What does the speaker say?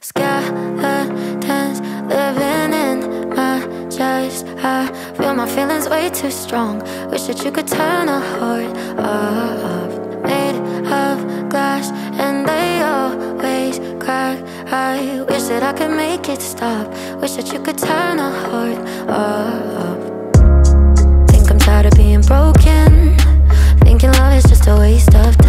Skeletons living in my chest. I feel my feelings way too strong. Wish that you could turn a heart off. Made of glass, and they always crack. I wish that I could make it stop. Wish that you could turn a heart off. Think I'm tired of being broken. Thinking love is just a waste of time.